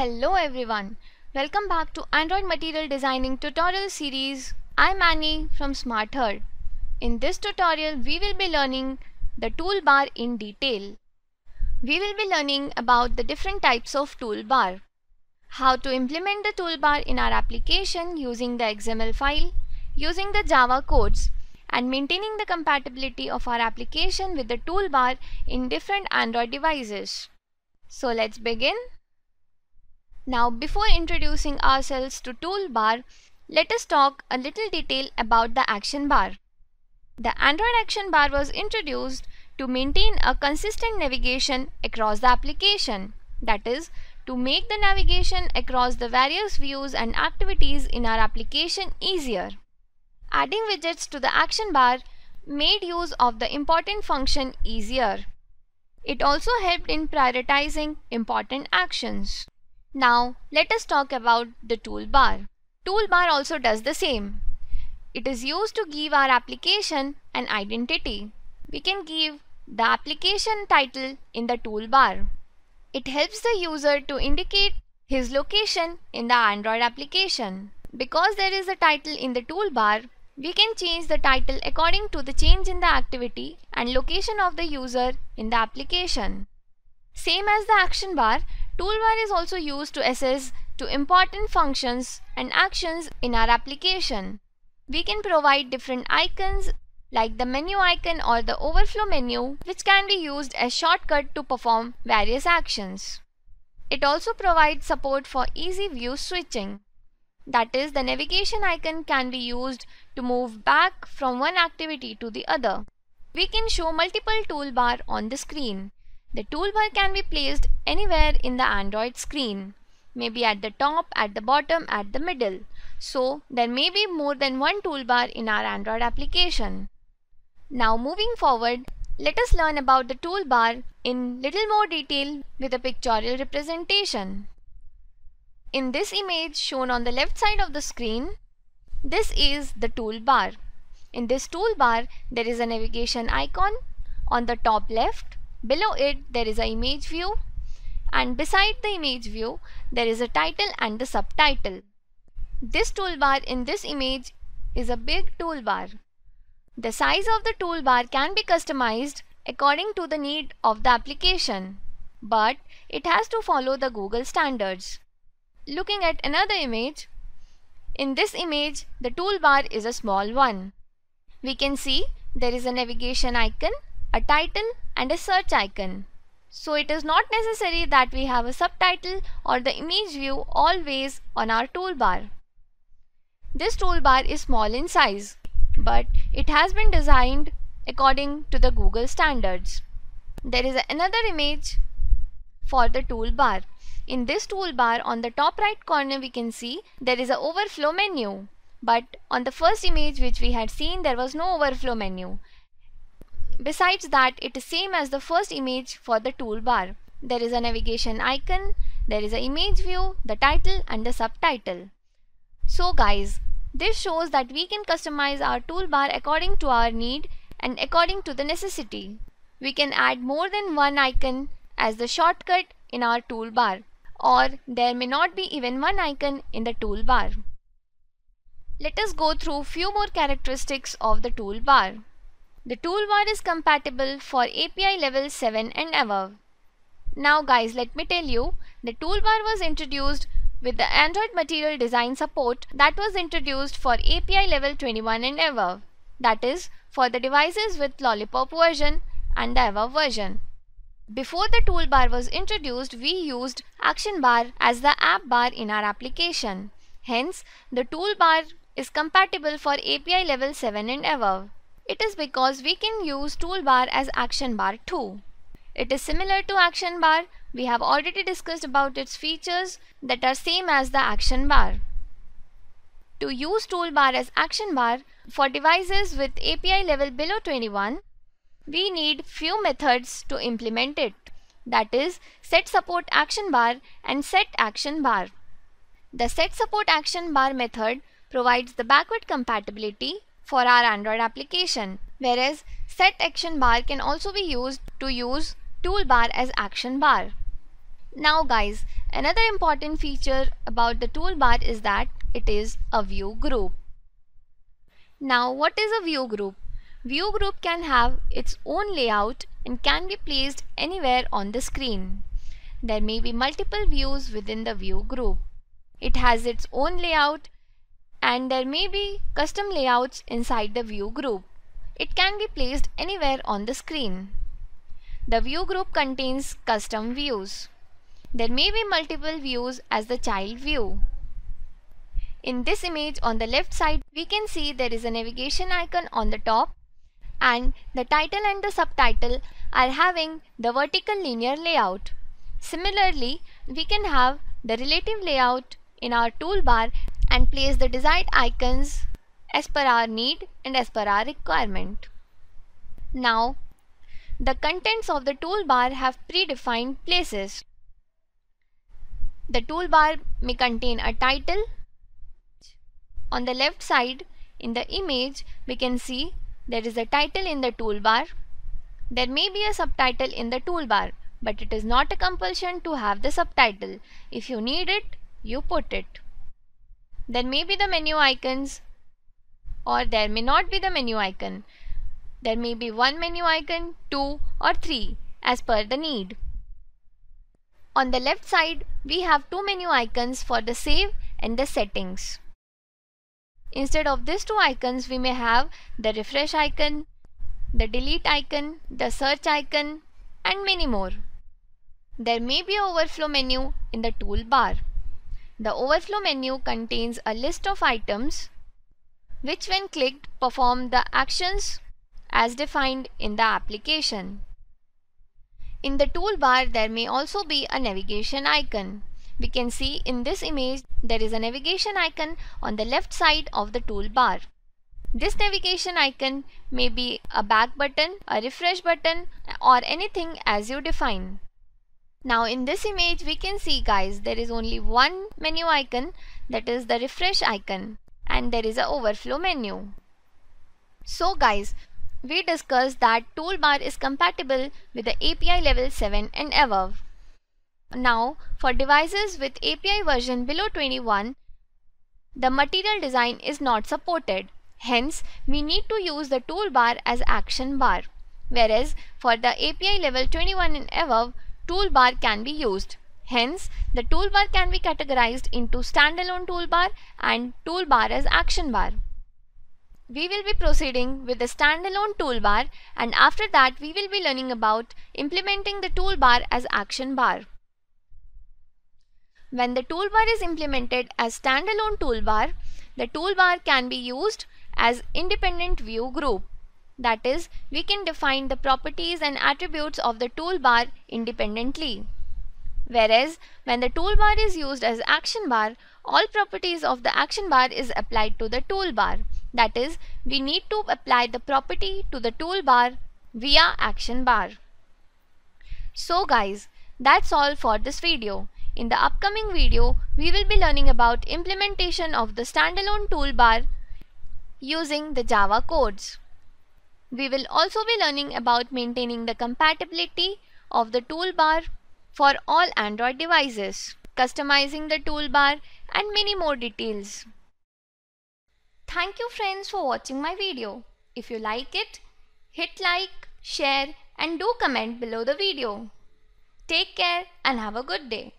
Hello everyone, welcome back to Android Material Designing tutorial series. I'm Annie from SmartHerd. In this tutorial, we will be learning the toolbar in detail. We will be learning about the different types of toolbar, how to implement the toolbar in our application using the XML file, using the Java codes, and maintaining the compatibility of our application with the toolbar in different Android devices. So let's begin. Now before introducing ourselves to toolbar, let us talk a little detail about the action bar. The Android action bar was introduced to maintain a consistent navigation across the application. That is, to make the navigation across the various views and activities in our application easier. Adding widgets to the action bar made use of the important function easier. It also helped in prioritizing important actions. Now let us talk about the toolbar. Toolbar also does the same. It is used to give our application an identity. We can give the application title in the toolbar. It helps the user to indicate his location in the Android application. Because there is a title in the toolbar, we can change the title according to the change in the activity and location of the user in the application. Same as the action bar, Toolbar is also used to assess to important functions and actions in our application. We can provide different icons like the menu icon or the overflow menu which can be used as shortcut to perform various actions. It also provides support for easy view switching. That is, the navigation icon can be used to move back from one activity to the other. We can show multiple toolbar on the screen. The toolbar can be placed anywhere in the Android screen, maybe at the top, at the bottom, at the middle. So there may be more than one toolbar in our Android application. Now moving forward, let us learn about the toolbar in little more detail with a pictorial representation. In this image shown on the left side of the screen, this is the toolbar. In this toolbar, there is a navigation icon on the top left Below it there is a image view and beside the image view there is a title and the subtitle. This toolbar in this image is a big toolbar. The size of the toolbar can be customized according to the need of the application, but it has to follow the Google standards. Looking at another image, in this image the toolbar is a small one. We can see there is a navigation icon a title and a search icon. So it is not necessary that we have a subtitle or the image view always on our toolbar. This toolbar is small in size, but it has been designed according to the Google standards. There is another image for the toolbar. In this toolbar on the top right corner we can see there is a overflow menu. But on the first image which we had seen there was no overflow menu. Besides that, it is same as the first image for the toolbar. There is a navigation icon, there is an image view, the title and the subtitle. So guys, this shows that we can customize our toolbar according to our need and according to the necessity. We can add more than one icon as the shortcut in our toolbar or there may not be even one icon in the toolbar. Let us go through few more characteristics of the toolbar. The toolbar is compatible for API level 7 and above. Now guys let me tell you, the toolbar was introduced with the Android Material Design support that was introduced for API level 21 and above. That is for the devices with Lollipop version and the above version. Before the toolbar was introduced, we used Action Bar as the app bar in our application. Hence, the toolbar is compatible for API level 7 and above. It is because we can use toolbar as action bar too. It is similar to action bar. We have already discussed about its features that are same as the action bar. To use toolbar as action bar for devices with API level below 21, we need few methods to implement it. That is set support action bar and set action bar. The set support action bar method provides the backward compatibility for our Android application. Whereas set action bar can also be used to use toolbar as action bar. Now guys, Another important feature about the toolbar is that it is a view group. Now what is a view group? View group can have its own layout and can be placed anywhere on the screen. There may be multiple views within the view group. It has its own layout and there may be custom layouts inside the view group. It can be placed anywhere on the screen. The view group contains custom views. There may be multiple views as the child view. In this image on the left side, we can see there is a navigation icon on the top and the title and the subtitle are having the vertical linear layout. Similarly, we can have the relative layout in our toolbar and place the desired icons as per our need and as per our requirement. Now, the contents of the toolbar have predefined places. The toolbar may contain a title. On the left side in the image we can see there is a title in the toolbar. There may be a subtitle in the toolbar but it is not a compulsion to have the subtitle. If you need it, you put it. There may be the menu icons or there may not be the menu icon. There may be one menu icon, two or three as per the need. On the left side, we have two menu icons for the save and the settings. Instead of these two icons, we may have the refresh icon, the delete icon, the search icon and many more. There may be overflow menu in the toolbar. The overflow menu contains a list of items which when clicked perform the actions as defined in the application. In the toolbar, there may also be a navigation icon. We can see in this image there is a navigation icon on the left side of the toolbar. This navigation icon may be a back button, a refresh button or anything as you define. Now in this image we can see guys there is only one menu icon that is the refresh icon and there is a overflow menu. So guys we discussed that toolbar is compatible with the API level 7 and above. Now, for devices with API version below 21, the material design is not supported. Hence, we need to use the toolbar as action bar. Whereas, for the API level 21 and above, toolbar can be used. Hence, the toolbar can be categorized into standalone toolbar and toolbar as action bar. We will be proceeding with the standalone toolbar and after that we will be learning about implementing the toolbar as action bar. When the toolbar is implemented as standalone toolbar, the toolbar can be used as independent view group. That is, we can define the properties and attributes of the toolbar independently. Whereas, when the toolbar is used as action bar, all properties of the action bar is applied to the toolbar. That is, we need to apply the property to the toolbar via action bar. So guys, that's all for this video. In the upcoming video, we will be learning about implementation of the standalone toolbar using the Java codes. We will also be learning about maintaining the compatibility of the toolbar for all Android devices, customizing the toolbar and many more details. Thank you friends for watching my video. If you like it, hit like, share and do comment below the video. Take care and have a good day.